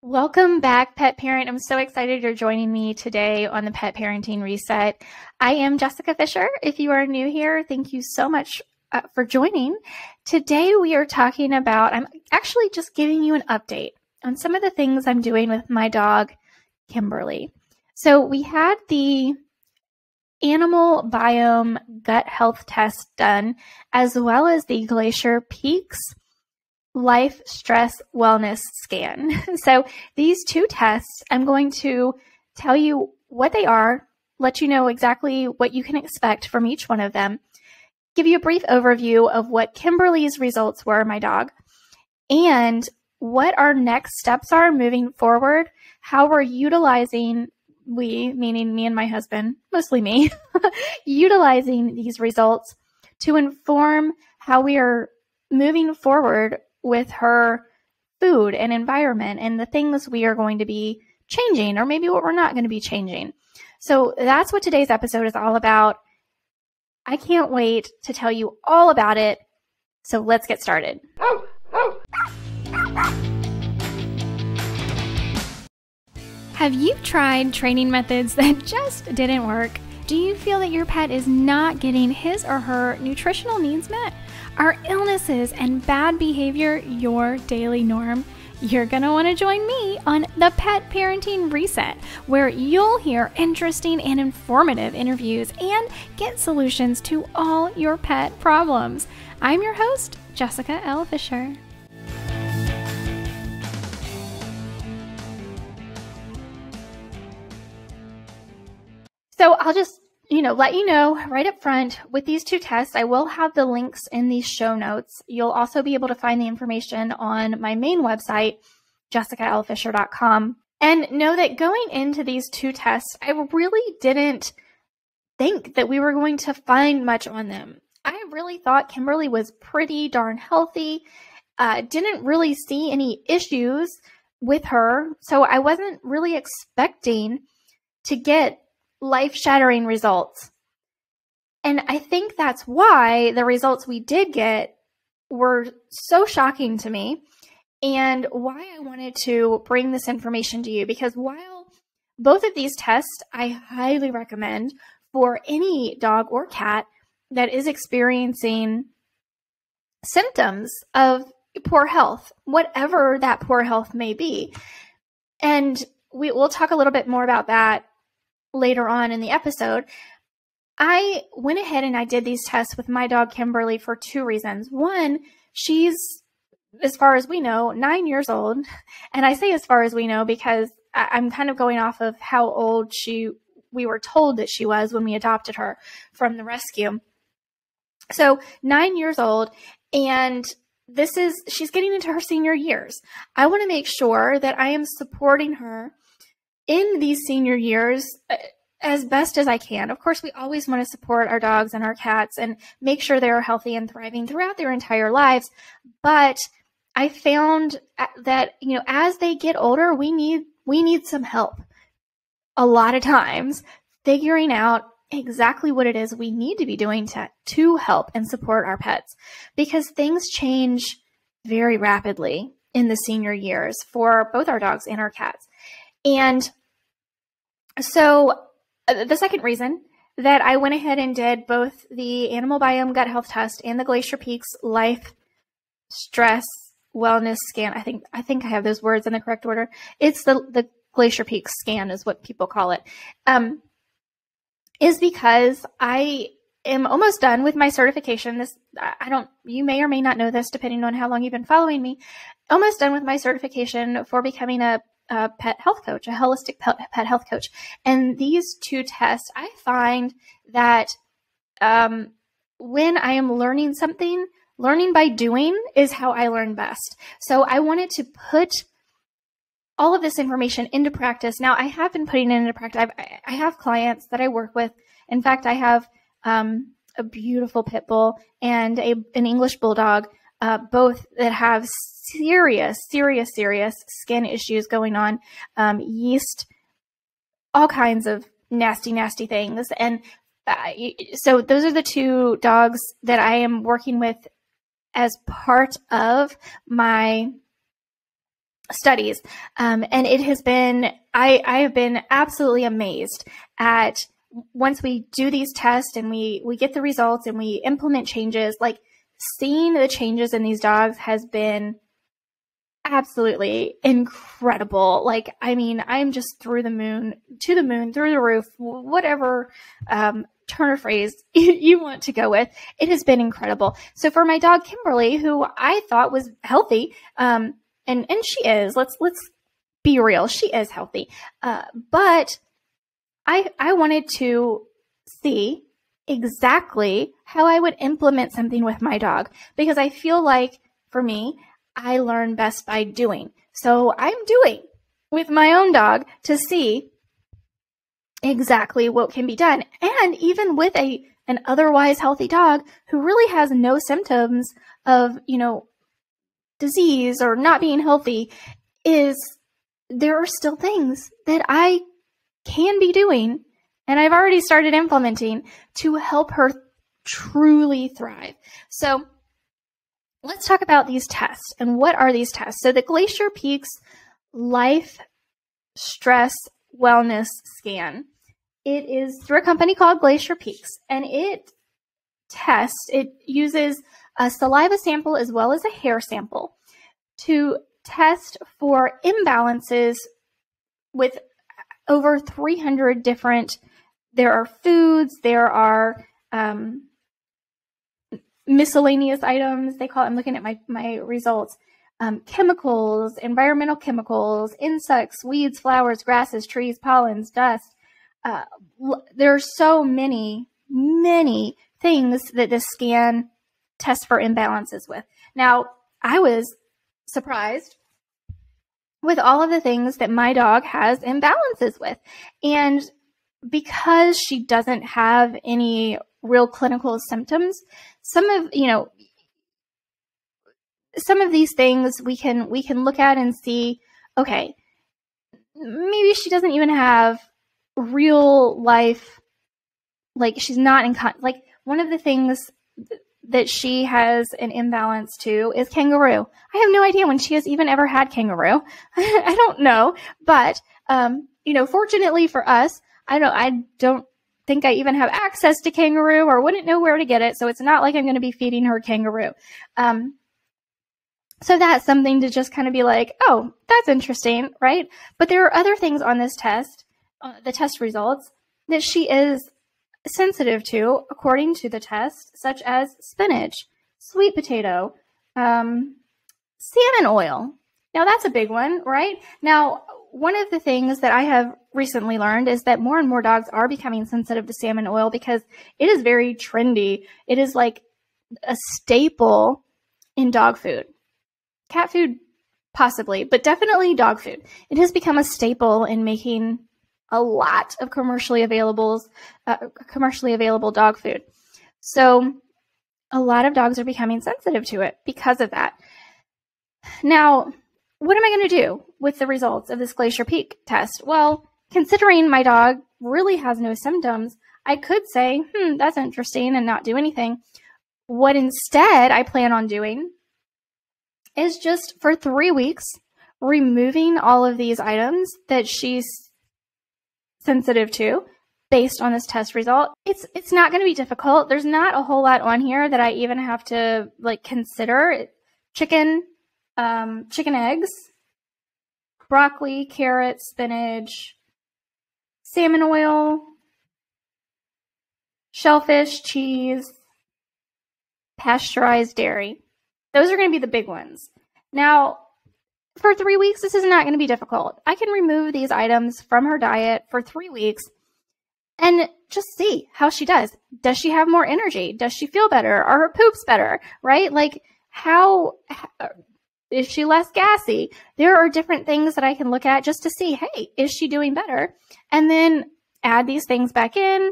Welcome back, pet parent. I'm so excited you're joining me today on the Pet Parenting Reset. I am Jessica Fisher. If you are new here, thank you so much uh, for joining. Today we are talking about, I'm actually just giving you an update on some of the things I'm doing with my dog, Kimberly. So we had the animal biome gut health test done, as well as the Glacier Peaks life stress wellness scan. So these two tests, I'm going to tell you what they are, let you know exactly what you can expect from each one of them, give you a brief overview of what Kimberly's results were, my dog, and what our next steps are moving forward, how we're utilizing we, meaning me and my husband, mostly me, utilizing these results to inform how we are moving forward with her food and environment and the things we are going to be changing or maybe what we're not going to be changing. So that's what today's episode is all about. I can't wait to tell you all about it. So let's get started. Have you tried training methods that just didn't work? Do you feel that your pet is not getting his or her nutritional needs met? Are illnesses and bad behavior your daily norm? You're going to want to join me on the Pet Parenting Reset, where you'll hear interesting and informative interviews and get solutions to all your pet problems. I'm your host, Jessica L. Fisher. So I'll just you know, let you know right up front with these two tests, I will have the links in these show notes. You'll also be able to find the information on my main website, jessicalfisher.com. And know that going into these two tests, I really didn't think that we were going to find much on them. I really thought Kimberly was pretty darn healthy, uh, didn't really see any issues with her. So I wasn't really expecting to get life shattering results. And I think that's why the results we did get were so shocking to me and why I wanted to bring this information to you because while both of these tests I highly recommend for any dog or cat that is experiencing symptoms of poor health, whatever that poor health may be. And we will talk a little bit more about that later on in the episode, I went ahead and I did these tests with my dog Kimberly for two reasons. One, she's, as far as we know, nine years old. And I say as far as we know because I'm kind of going off of how old she, we were told that she was when we adopted her from the rescue. So nine years old. And this is, she's getting into her senior years. I want to make sure that I am supporting her in these senior years uh, as best as I can. Of course, we always want to support our dogs and our cats and make sure they are healthy and thriving throughout their entire lives. But I found uh, that, you know, as they get older, we need we need some help. A lot of times figuring out exactly what it is we need to be doing to to help and support our pets because things change very rapidly in the senior years for both our dogs and our cats. And so, uh, the second reason that I went ahead and did both the animal biome gut health test and the Glacier Peaks life stress wellness scan. I think I think I have those words in the correct order. It's the the Glacier Peaks scan is what people call it. Um, is because I am almost done with my certification. This I don't you may or may not know this depending on how long you've been following me. Almost done with my certification for becoming a a pet health coach, a holistic pet, health coach. And these two tests, I find that um, when I am learning something, learning by doing is how I learn best. So I wanted to put all of this information into practice. Now I have been putting it into practice. I've, I have clients that I work with. In fact, I have um, a beautiful pit bull and a, an English bulldog, uh, both that have serious, serious, serious skin issues going on, um, yeast, all kinds of nasty, nasty things. And uh, so those are the two dogs that I am working with as part of my studies. Um, and it has been, I, I have been absolutely amazed at once we do these tests and we, we get the results and we implement changes, like seeing the changes in these dogs has been absolutely incredible. Like, I mean, I'm just through the moon, to the moon, through the roof, whatever um, turn of phrase you want to go with. It has been incredible. So for my dog Kimberly, who I thought was healthy, um, and and she is. Let's let's be real. She is healthy, uh, but I I wanted to see exactly how I would implement something with my dog because I feel like for me I learn best by doing. So I'm doing with my own dog to see exactly what can be done. And even with a an otherwise healthy dog who really has no symptoms of, you know, disease or not being healthy is there are still things that I can be doing and I've already started implementing to help her truly thrive. So let's talk about these tests and what are these tests. So the Glacier Peaks Life Stress Wellness Scan. It is through a company called Glacier Peaks and it tests, it uses a saliva sample as well as a hair sample to test for imbalances with over 300 different there are foods there are um, miscellaneous items. They call it, I'm looking at my, my results. Um, chemicals, environmental chemicals, insects, weeds, flowers, grasses, trees, pollens, dust. Uh, there are so many, many things that this scan tests for imbalances with. Now, I was surprised with all of the things that my dog has imbalances with. And because she doesn't have any real clinical symptoms, some of, you know, some of these things we can we can look at and see, okay, maybe she doesn't even have real life like she's not in con- like one of the things that she has an imbalance to is kangaroo. I have no idea when she has even ever had kangaroo. I don't know, but um, you know, fortunately for us, I don't I don't think I even have access to kangaroo or wouldn't know where to get it. So it's not like I'm going to be feeding her kangaroo. Um, so that's something to just kind of be like, oh, that's interesting, right? But there are other things on this test, uh, the test results, that she is sensitive to, according to the test, such as spinach, sweet potato, um, salmon oil. Now that's a big one, right? Now, one of the things that I have recently learned is that more and more dogs are becoming sensitive to salmon oil because it is very trendy. It is like a staple in dog food. Cat food, possibly, but definitely dog food. It has become a staple in making a lot of commercially available uh, commercially available dog food. So a lot of dogs are becoming sensitive to it because of that. Now, what am I going to do with the results of this Glacier Peak test? Well, considering my dog really has no symptoms, I could say, hmm, that's interesting and not do anything. What instead I plan on doing is just for three weeks removing all of these items that she's sensitive to based on this test result. It's it's not going to be difficult. There's not a whole lot on here that I even have to like consider. Chicken, um, chicken eggs, broccoli, carrots, spinach, salmon oil, shellfish, cheese, pasteurized dairy. Those are going to be the big ones. Now, for three weeks, this is not going to be difficult. I can remove these items from her diet for three weeks and just see how she does. Does she have more energy? Does she feel better? Are her poops better? Right? Like, how is she less gassy? There are different things that I can look at just to see, hey, is she doing better? And then add these things back in,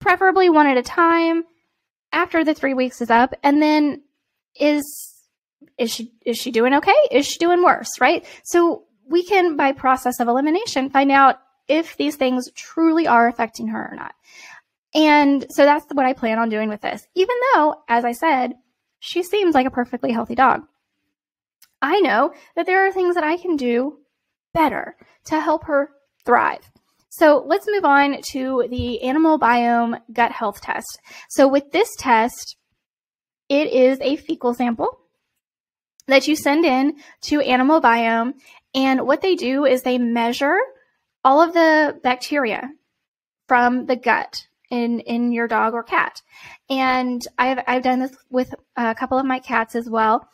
preferably one at a time after the three weeks is up. And then is is she is she doing okay? Is she doing worse? Right? So we can, by process of elimination, find out if these things truly are affecting her or not. And so that's what I plan on doing with this. Even though, as I said, she seems like a perfectly healthy dog. I know that there are things that I can do better to help her thrive. So let's move on to the animal biome gut health test. So with this test, it is a fecal sample that you send in to Animal Biome. And what they do is they measure all of the bacteria from the gut in in your dog or cat. And I've I've done this with a couple of my cats as well.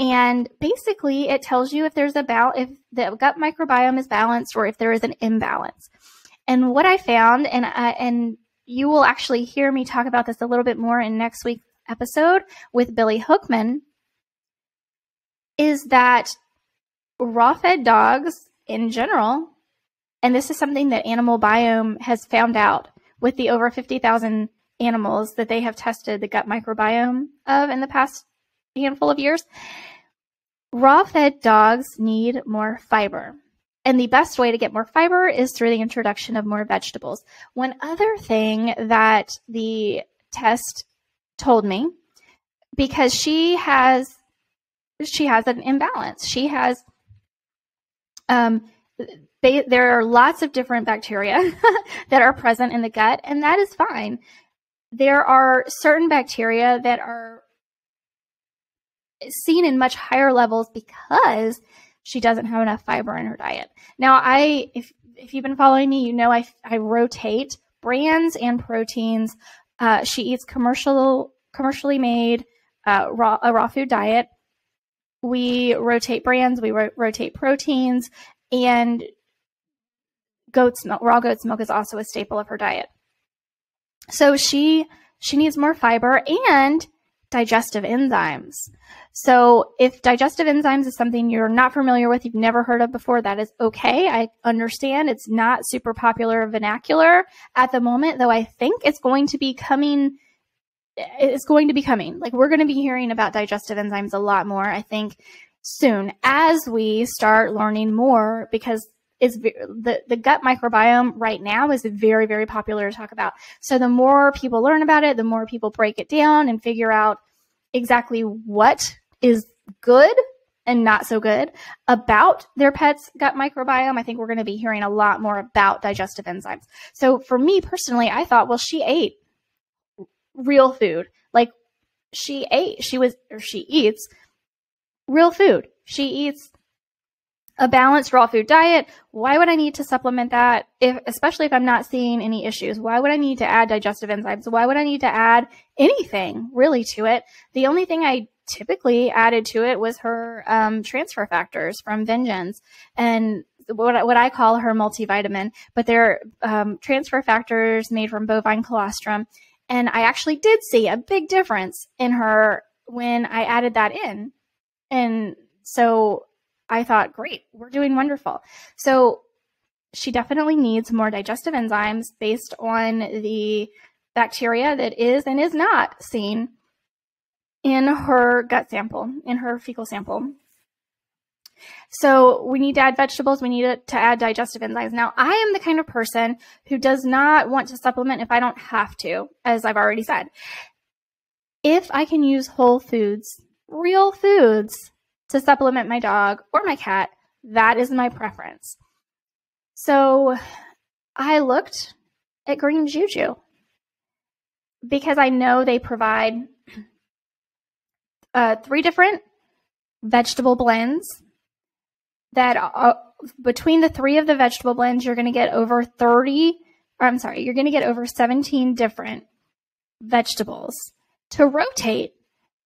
And basically, it tells you if there's a bal- if the gut microbiome is balanced or if there is an imbalance. And what I found, and uh, and you will actually hear me talk about this a little bit more in next week's episode with Billy Hoekman, is that raw fed dogs in general, and this is something that Animal Biome has found out with the over 50,000 animals that they have tested the gut microbiome of in the past handful of years. Raw fed dogs need more fiber. And the best way to get more fiber is through the introduction of more vegetables. One other thing that the test told me, because she has she has an imbalance. She has um, they, there are lots of different bacteria that are present in the gut, and that is fine. There are certain bacteria that are seen in much higher levels because she doesn't have enough fiber in her diet. Now, I if if you've been following me, you know I I rotate brands and proteins. Uh, she eats commercial commercially made uh, raw a raw food diet we rotate brands, we ro- rotate proteins, and goat's milk, raw goat's milk is also a staple of her diet. So she she needs more fiber and digestive enzymes. So if digestive enzymes is something you're not familiar with, you've never heard of before, that is okay. I understand it's not super popular vernacular at the moment, though I think it's going to be coming it's going to be coming. Like we're going to be hearing about digestive enzymes a lot more, I think, soon as we start learning more because it's the, the gut microbiome right now is very, very popular to talk about. So the more people learn about it, the more people break it down and figure out exactly what is good and not so good about their pet's gut microbiome. I think we're going to be hearing a lot more about digestive enzymes. So for me personally, I thought, well, she ate real food. Like she ate, she was, or she eats real food. She eats a balanced raw food diet. Why would I need to supplement that? If, especially if I'm not seeing any issues, why would I need to add digestive enzymes? Why would I need to add anything really to it? The only thing I typically added to it was her um, transfer factors from Vengeance and what, what I call her multivitamin, but they're um, transfer factors made from bovine colostrum. And I actually did see a big difference in her when I added that in. And so I thought, great, we're doing wonderful. So she definitely needs more digestive enzymes based on the bacteria that is and is not seen in her gut sample, in her fecal sample. So we need to add vegetables. We need to add digestive enzymes. Now, I am the kind of person who does not want to supplement if I don't have to, as I've already said. If I can use whole foods, real foods, to supplement my dog or my cat, that is my preference. So I looked at Green Juju because I know they provide uh, three different vegetable blends that uh, between the three of the vegetable blends, you're going to get over 30, or I'm sorry, you're going to get over 17 different vegetables to rotate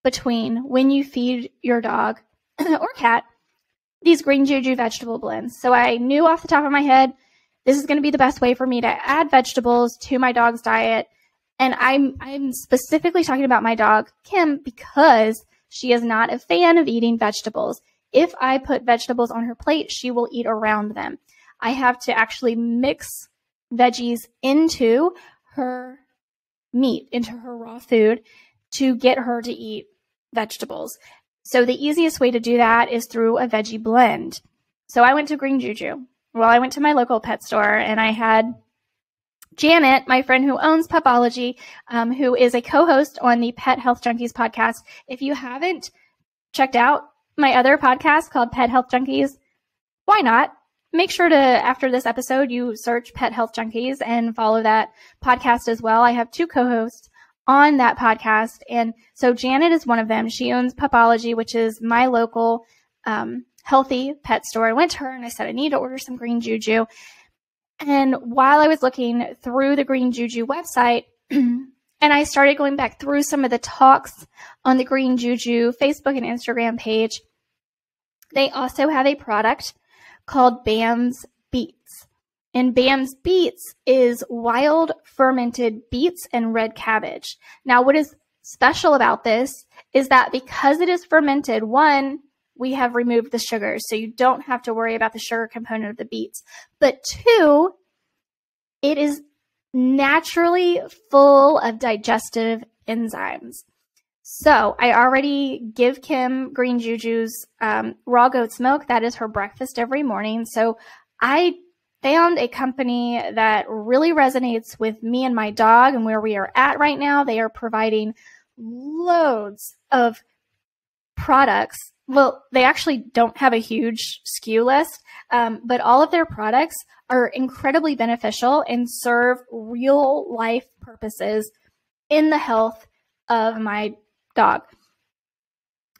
between when you feed your dog or cat these green juju vegetable blends. So I knew off the top of my head, this is going to be the best way for me to add vegetables to my dog's diet. And I'm I'm specifically talking about my dog Kim because she is not a fan of eating vegetables if I put vegetables on her plate, she will eat around them. I have to actually mix veggies into her meat, into her raw food to get her to eat vegetables. So the easiest way to do that is through a veggie blend. So I went to Green Juju. Well, I went to my local pet store and I had Janet, my friend who owns Pupology, um, who is a co-host on the Pet Health Junkies podcast. If you haven't checked out my other podcast called Pet Health Junkies, why not? Make sure to, after this episode, you search Pet Health Junkies and follow that podcast as well. I have two co hosts on that podcast. And so Janet is one of them. She owns Pupology, which is my local um, healthy pet store. I went to her and I said, I need to order some green juju. And while I was looking through the green juju website, and I started going back through some of the talks on the Green Juju Facebook and Instagram page. They also have a product called Bam's. And Bam's Beets is wild fermented beets and red cabbage. Now, what is special about this is that because it is fermented, one, we have removed the sugars, so you don't have to worry about the sugar component of the beets. But two, it is naturally full of digestive enzymes. So I already give Kim Green Juju's um, raw goat's milk. That is her breakfast every morning. So I found a company that really resonates with me and my dog and where we are at right now. They are providing loads of products. Well, they actually don't have a huge SKU list, um, but all of their products are incredibly beneficial and serve real life purposes in the health of my dog.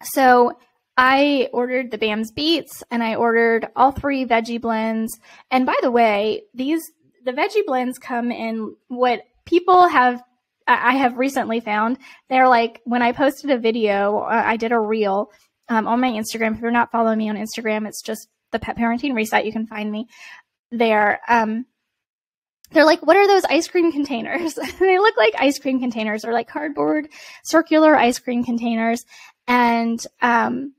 So I ordered the BAM's beets and I ordered all three veggie blends. And by the way, these the veggie blends come in what people have I have recently found. They're like when I posted a video, uh, I did a reel um, on my Instagram. If you're not following me on Instagram, it's just the Pet Parenting Reset. You can find me there. Um, they're like, what are those ice cream containers? they look like ice cream containers. They're like cardboard, circular ice cream containers. And um,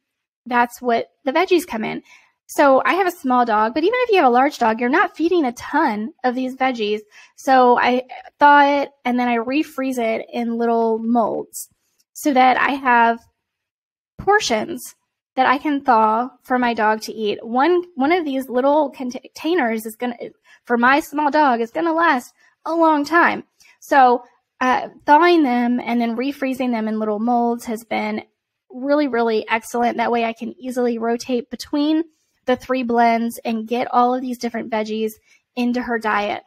that's what the veggies come in. So I have a small dog, but even if you have a large dog, you're not feeding a ton of these veggies. So I thaw it and then I refreeze it in little molds so that I have portions that I can thaw for my dog to eat. One one of these little containers is going to for my small dog is going to last a long time. So uh, thawing them and then refreezing them in little molds has been really, really excellent. That way I can easily rotate between the three blends and get all of these different veggies into her diet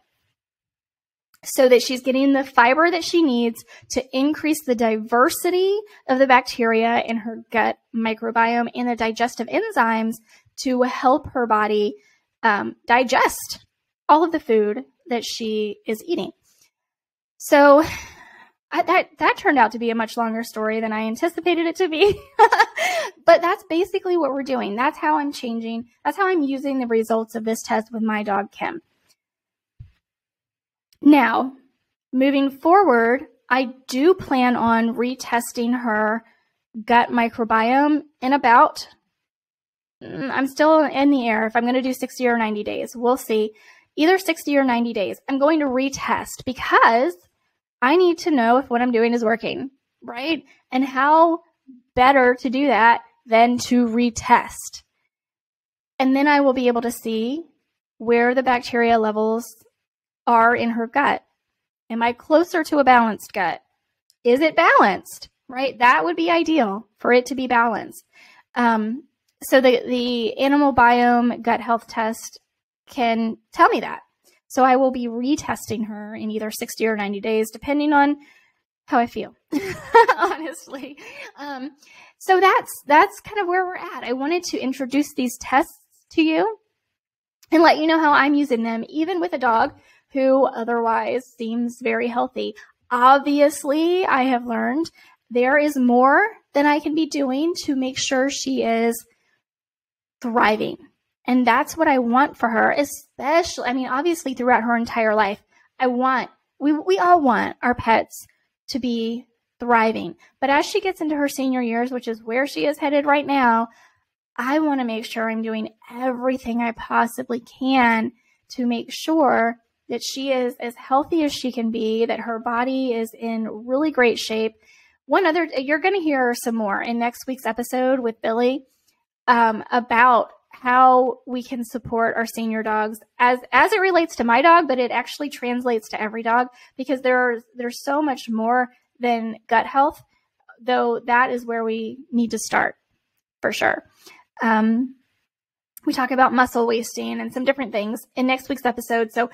so that she's getting the fiber that she needs to increase the diversity of the bacteria in her gut microbiome and the digestive enzymes to help her body um, digest all of the food that she is eating. So I, that that turned out to be a much longer story than I anticipated it to be. but that's basically what we're doing. That's how I'm changing. That's how I'm using the results of this test with my dog Kim. Now, moving forward, I do plan on retesting her gut microbiome in about mm, I'm still in the air if I'm going to do 60 or 90 days. We'll see either 60 or 90 days. I'm going to retest because I need to know if what I'm doing is working, right? And how better to do that than to retest. And then I will be able to see where the bacteria levels are in her gut. Am I closer to a balanced gut? Is it balanced? Right? That would be ideal for it to be balanced. Um, so the, the animal biome gut health test can tell me that. So I will be retesting her in either 60 or 90 days, depending on how I feel, honestly. Um, so that's that's kind of where we're at. I wanted to introduce these tests to you and let you know how I'm using them, even with a dog who otherwise seems very healthy. Obviously, I have learned there is more than I can be doing to make sure she is thriving and that's what I want for her, especially, I mean, obviously throughout her entire life. I want, we, we all want our pets to be thriving. But as she gets into her senior years, which is where she is headed right now, I want to make sure I'm doing everything I possibly can to make sure that she is as healthy as she can be, that her body is in really great shape. One other, you're going to hear some more in next week's episode with Billy um, about how we can support our senior dogs as as it relates to my dog, but it actually translates to every dog because there are there's so much more than gut health, though that is where we need to start. for sure. Um, we talk about muscle wasting and some different things in next week's episode. So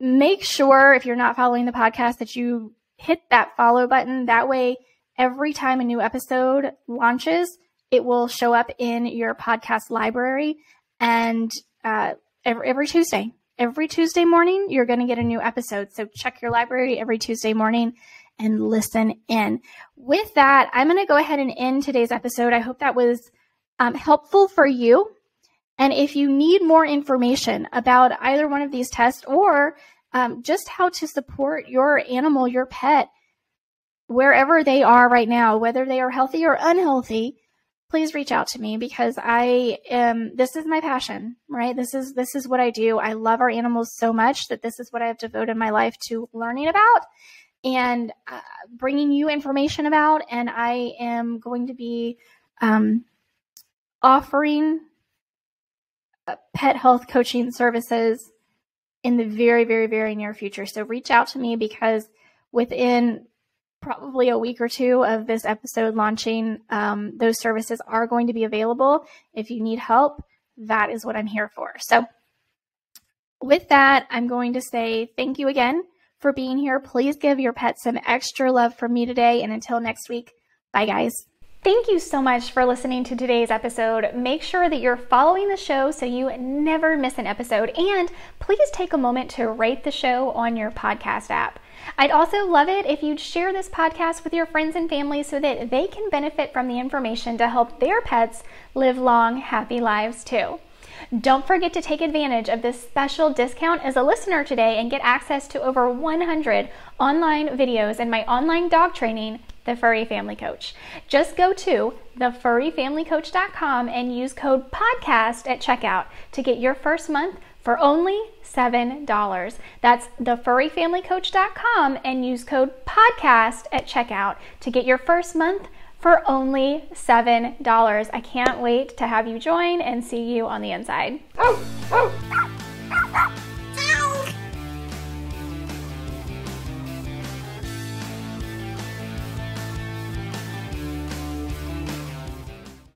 make sure if you're not following the podcast that you hit that follow button. That way, every time a new episode launches, it will show up in your podcast library. And uh, every, every Tuesday, every Tuesday morning, you're going to get a new episode. So check your library every Tuesday morning and listen in. With that, I'm going to go ahead and end today's episode. I hope that was um, helpful for you. And if you need more information about either one of these tests or um, just how to support your animal, your pet, wherever they are right now, whether they are healthy or unhealthy, please reach out to me because I am this is my passion, right? This is this is what I do. I love our animals so much that this is what I have devoted my life to learning about and uh, bringing you information about and I am going to be um, offering uh, pet health coaching services in the very very very near future. So reach out to me because within probably a week or two of this episode launching, um, those services are going to be available. If you need help, that is what I'm here for. So, with that, I'm going to say thank you again for being here. Please give your pet some extra love from me today. And until next week, bye, guys. Thank you so much for listening to today's episode. Make sure that you're following the show so you never miss an episode. And please take a moment to rate the show on your podcast app. I'd also love it if you'd share this podcast with your friends and family so that they can benefit from the information to help their pets live long, happy lives too. Don't forget to take advantage of this special discount as a listener today and get access to over 100 online videos and my online dog training, The Furry Family Coach. Just go to thefurryfamilycoach.com and use code PODCAST at checkout to get your first month for only $7. That's thefurryfamilycoach.com and use code PODCAST at checkout to get your first month for only $7. I can't wait to have you join and see you on the inside. Oh, oh.